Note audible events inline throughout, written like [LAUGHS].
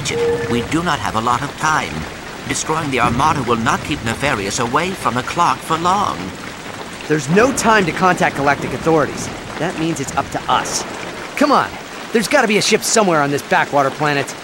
Ratchet, we do not have a lot of time. Destroying the Armada will not keep Nefarious away from the clock for long. There's no time to contact galactic authorities. That means it's up to us. Come on, there's gotta be a ship somewhere on this backwater planet.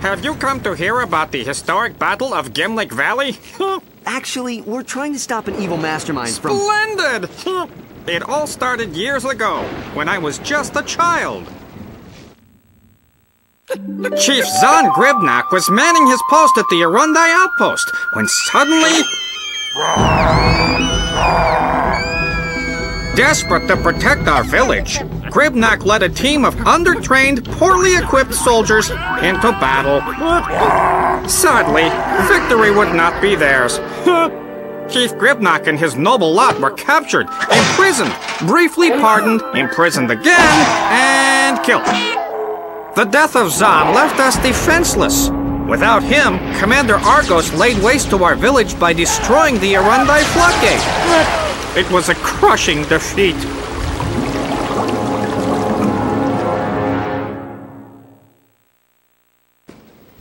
Have you come to hear about the historic Battle of Gimlick Valley? Actually, we're trying to stop an evil mastermind from. Splendid! It all started years ago, when I was just a child. Chief Zahn Gribnak was manning his post at the Arundai outpost when suddenly. Desperate to protect our village, Gribnak led a team of undertrained, poorly equipped soldiers into battle. Sadly, victory would not be theirs. [LAUGHS] Chief Gribnak and his noble lot were captured, imprisoned, briefly pardoned, imprisoned again, and killed. The death of Zahn left us defenseless. Without him, Commander Argos laid waste to our village by destroying the Arundai floodgate. It was a crushing defeat.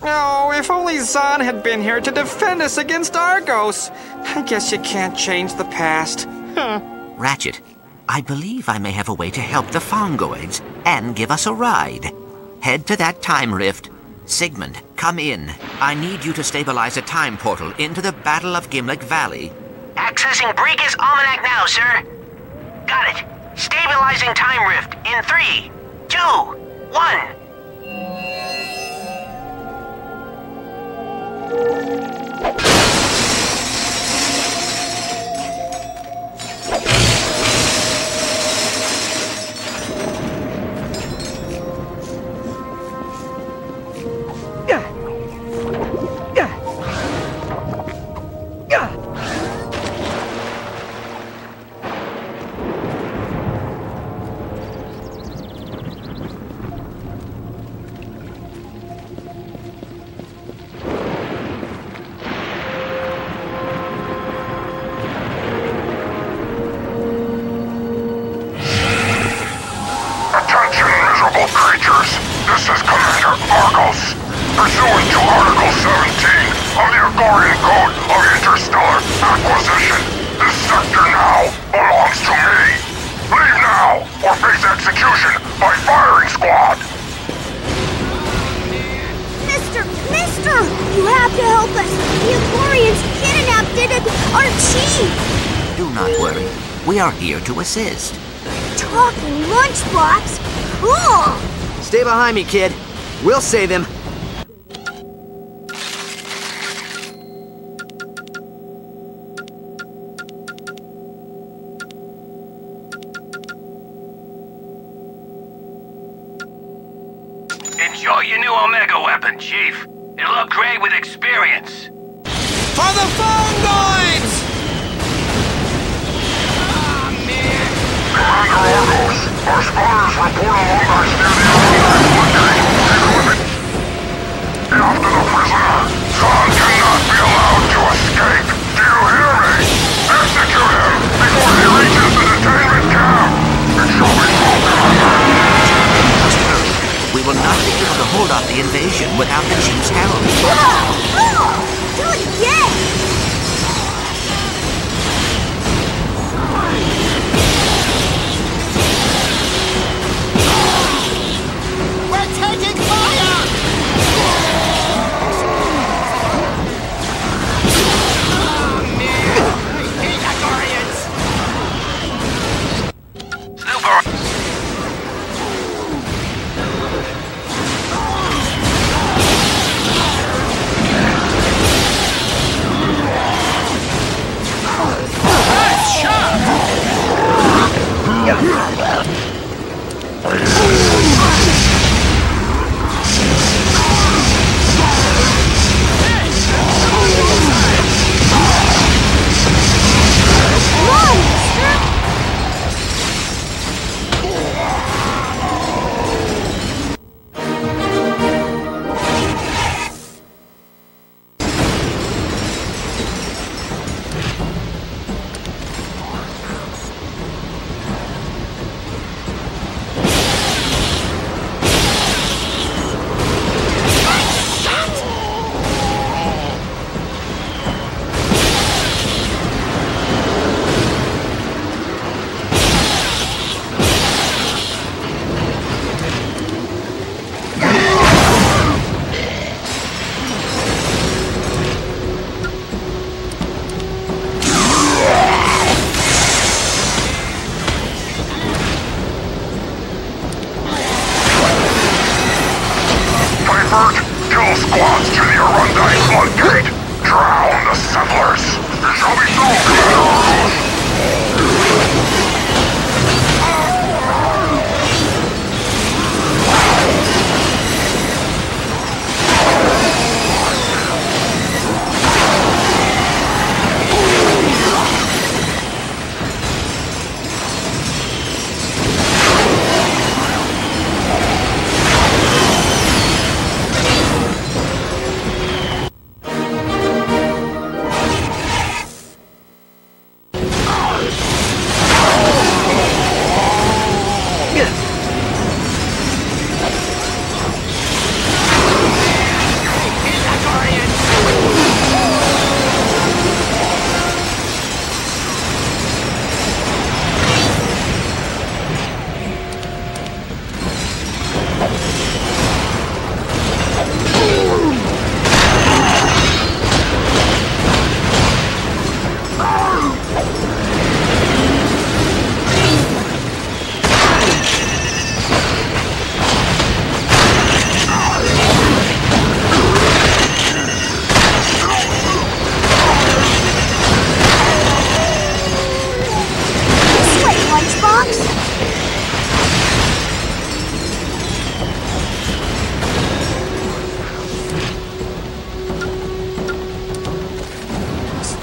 Oh, if only Zahn had been here to defend us against Argos. I guess you can't change the past. Huh. Ratchet, I believe I may have a way to help the Fongoids and give us a ride. Head to that time rift. Sigmund, come in. I need you to stabilize a time portal into the Battle of Gimlick Valley. Accessing Breekus Almanac now, sir. Got it. Stabilizing time rift in three, two, one. Thank you. This is Commander Argos. Pursuant to Article 17 of the Agorian Code of Interstellar Acquisition, this sector now belongs to me. Leave now, or face execution by firing squad. Mister! Mister! You have to help us! The Agorians kidnapped it and our chief! Do not worry. We are here to assist. Talking lunchbox? Ugh! Stay behind me, kid. We'll save him. Enjoy your new Omega weapon, Chief. It'll upgrade with experience. For the Fongoids! Commander ah, Argos, our spotters report a Lombax off the invasion without the Chief's help.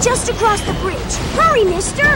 Just across the bridge. Hurry, mister!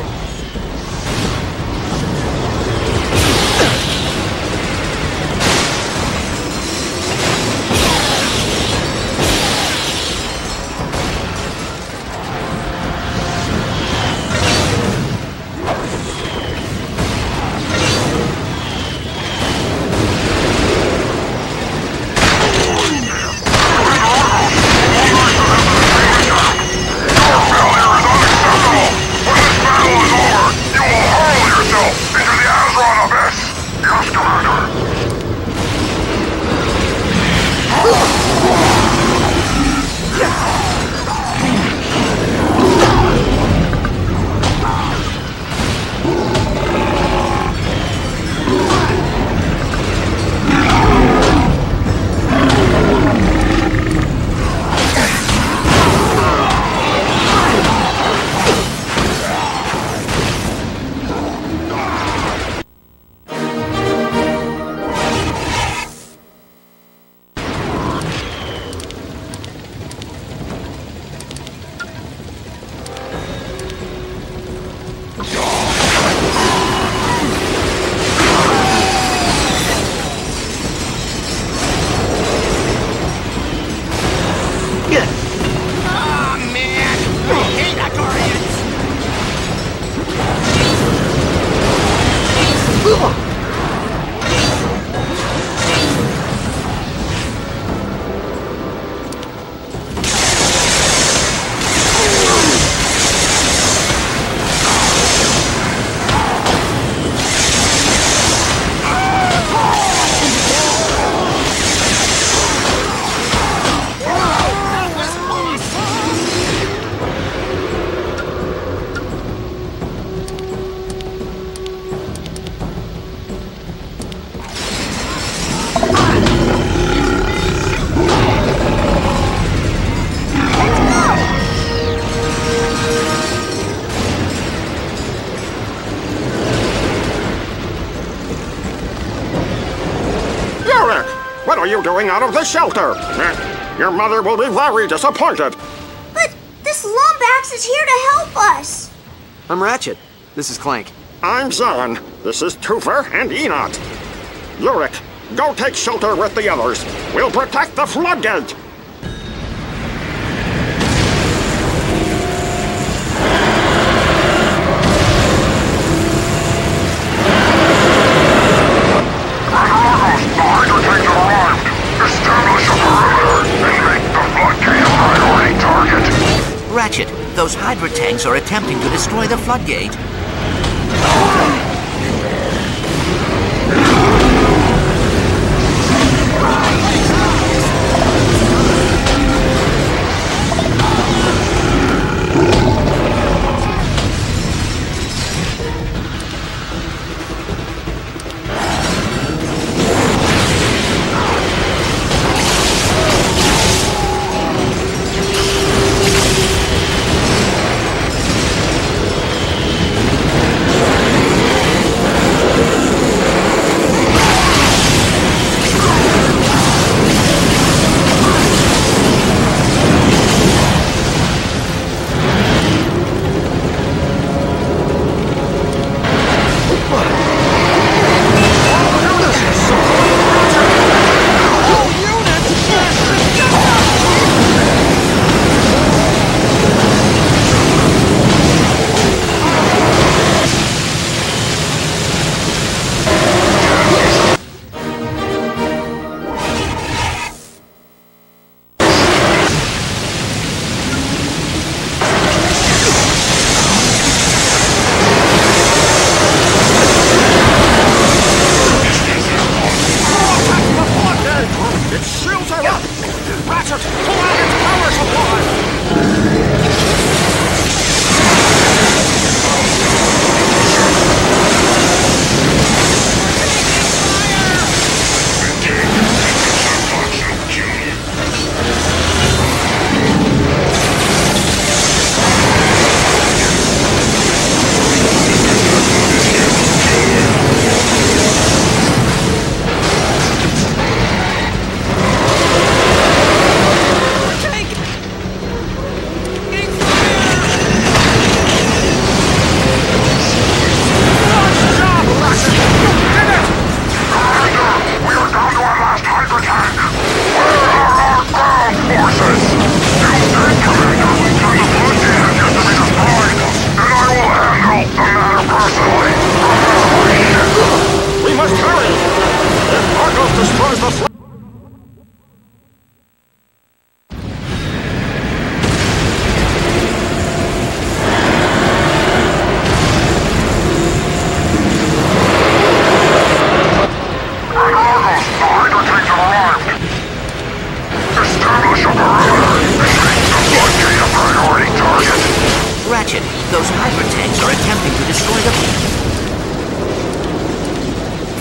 Out of the shelter? Your mother will be very disappointed. But this Lombax is here to help us! I'm Ratchet. This is Clank. I'm Zan. This is Toofer and Enot. Yurik, go take shelter with the others. We'll protect the floodgate. Are attempting to destroy the floodgate.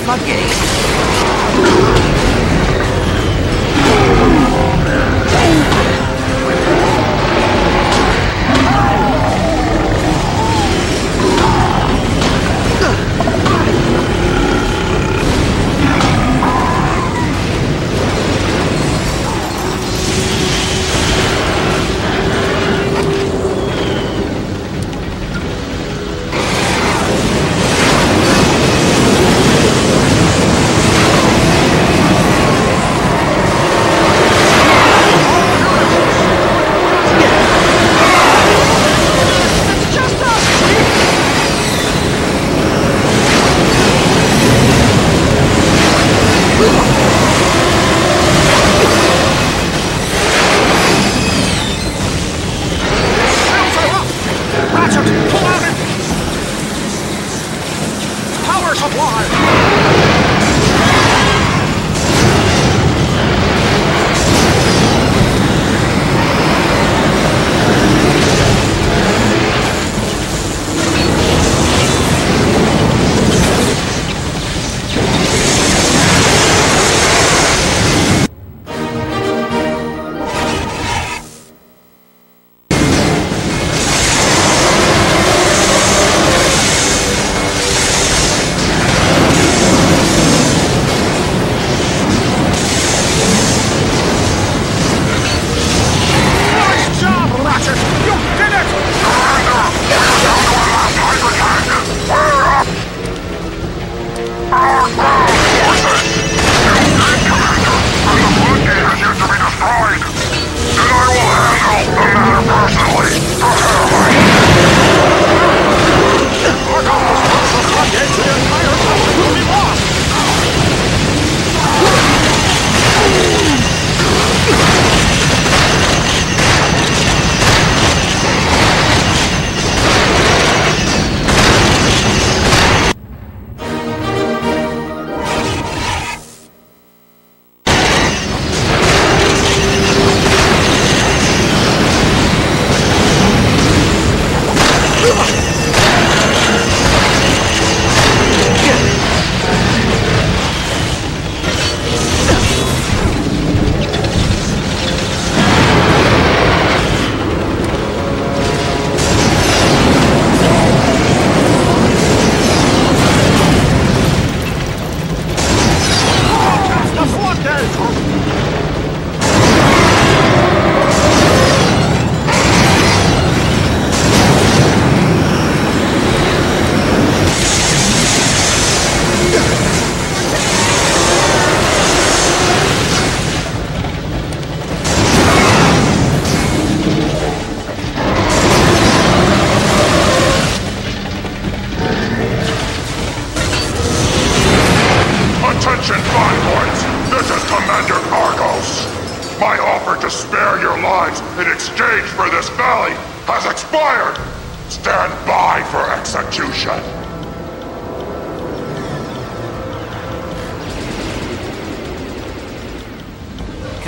Floodgate. Ratchet,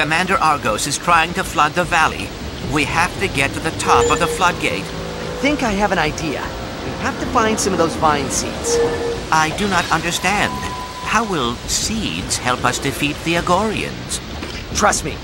Commander Argos is trying to flood the valley. We have to get to the top of the floodgate. think I have an idea. We have to find some of those vine seeds. I do not understand. How will seeds help us defeat the Agorians? Trust me.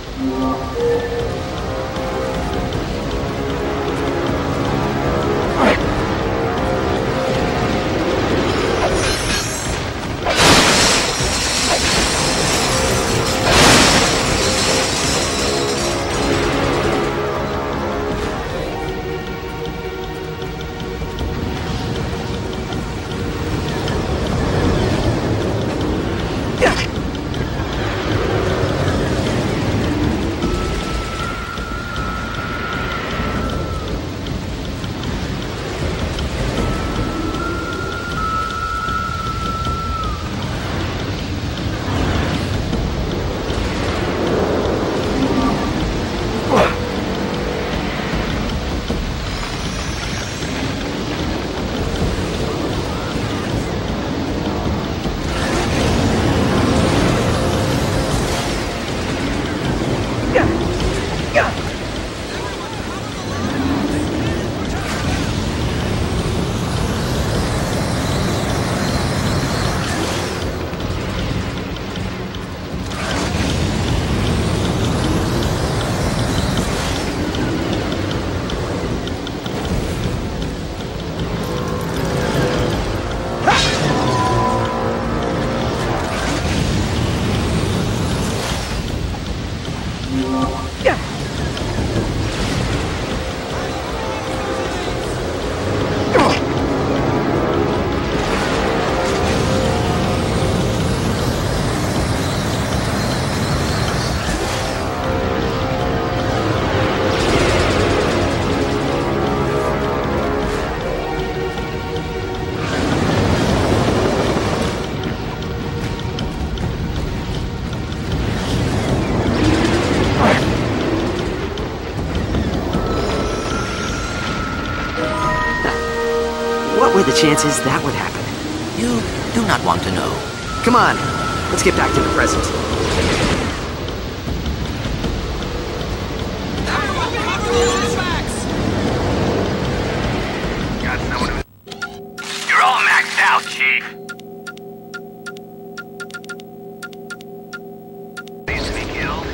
Chances that would happen? You do not want to know. Come on, let's get back to the present. You're all maxed out, Chief. Needs to be killed.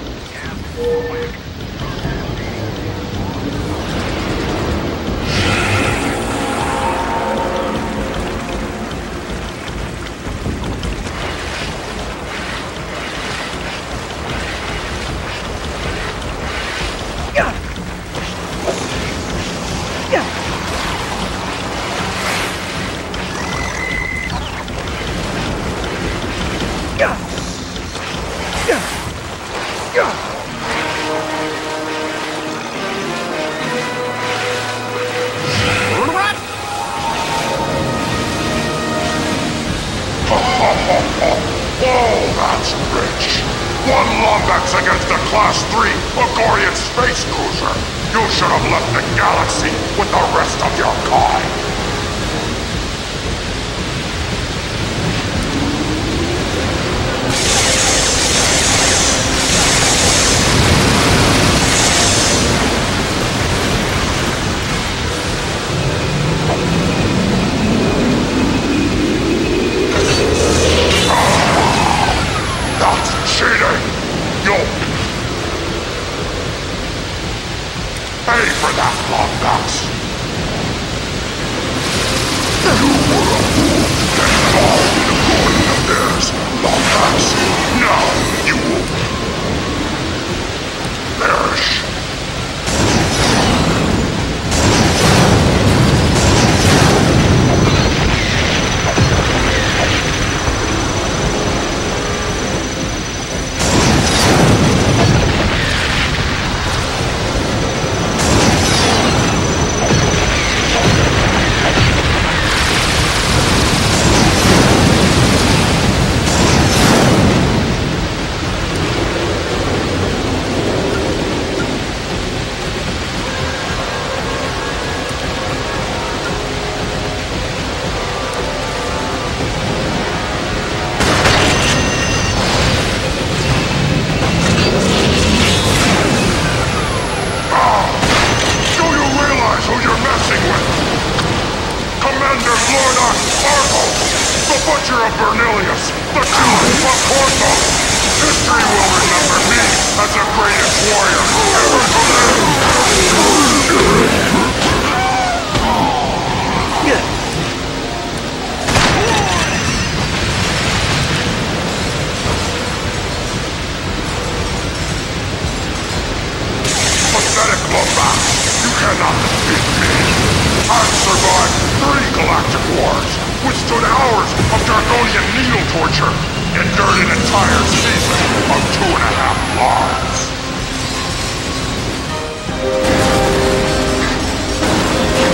Survived three galactic wars, withstood hours of Dargonian needle torture, endured an entire season of two and a half lives.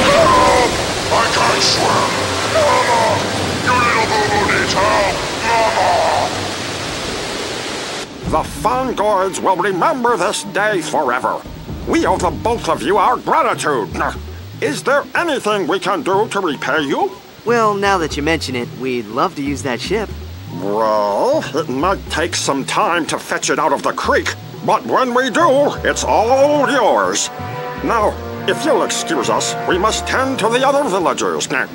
Help! I can't swim! Mama! Your little boo-boo needs help! Mama! The Fongoids will remember this day forever. We owe the both of you our gratitude. Is there anything we can do to repay you? Well, now that you mention it, we'd love to use that ship. Well, it might take some time to fetch it out of the creek, but when we do, it's all yours. Now, if you'll excuse us, we must tend to the other villagers. Snoop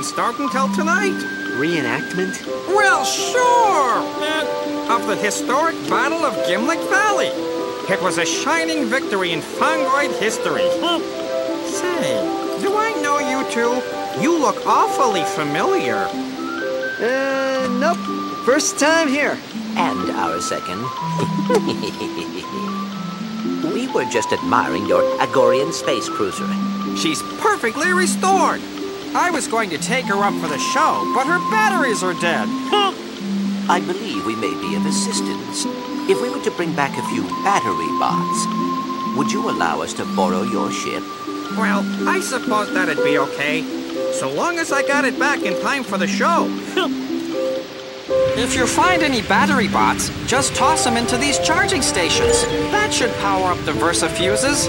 doesn't start until tonight. Reenactment? Well, sure. Eh, of the historic Battle of Gimlick Valley. It was a shining victory in Fongoid history. Say, do I know you two? You look awfully familiar. Uh, nope. First time here. And our second. [LAUGHS] we were just admiring your Agorian space cruiser. She's perfectly restored. I was going to take her up for the show, but her batteries are dead. I believe we may be of assistance. If we were to bring back a few battery bots, would you allow us to borrow your ship? Well, I suppose that'd be okay. So long as I got it back in time for the show. if you find any battery bots, just toss them into these charging stations. That should power up the Versa fuses.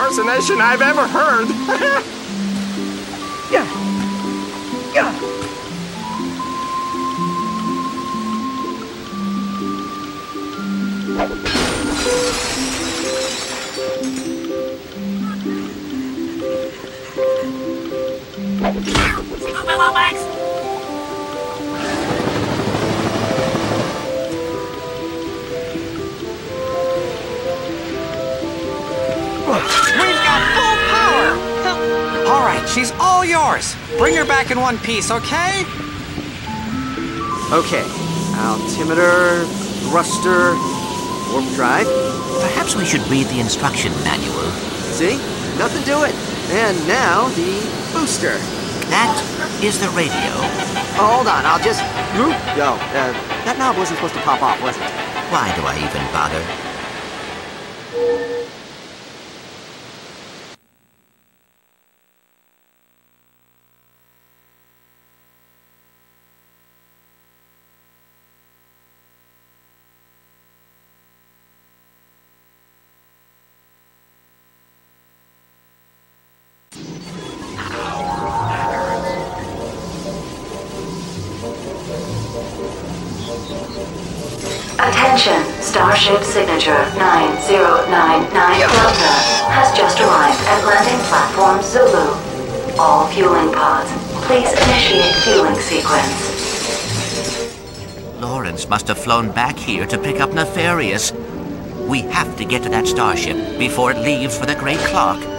impersonation I've ever heard! [LAUGHS] Yeah. Yeah. We've she's all yours. Bring her back in one piece, okay? Okay. Altimeter, thruster, warp drive. Perhaps we should read the instruction manual. See? Nothing to it. And now the booster. That is the radio. Oh, hold on, I'll just. Yo, uh, that knob wasn't supposed to pop off, was it? Why do I even bother? Starship Signature 9099 Delta has just arrived at landing platform Zulu. All fueling pods, please initiate fueling sequence. Lawrence must have flown back here to pick up Nefarious. We have to get to that starship before it leaves for the Great Clock.